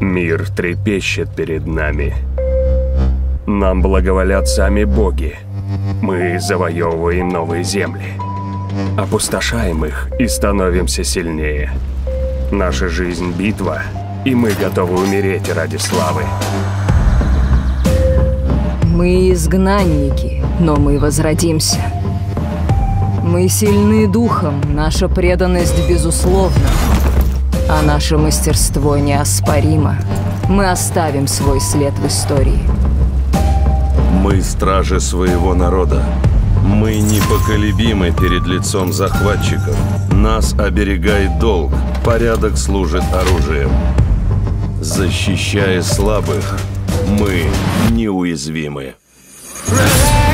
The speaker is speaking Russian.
Мир трепещет перед нами. Нам благоволят сами боги. Мы завоевываем новые земли. Опустошаем их и становимся сильнее. Наша жизнь – битва, и мы готовы умереть ради славы. Мы изгнанники, но мы возродимся. Мы сильны духом, наша преданность безусловна, а наше мастерство неоспоримо. Мы оставим свой след в истории. Мы стражи своего народа. Мы непоколебимы перед лицом захватчиков. Нас оберегает долг, порядок служит оружием. Защищая слабых, мы неуязвимы. Beloved.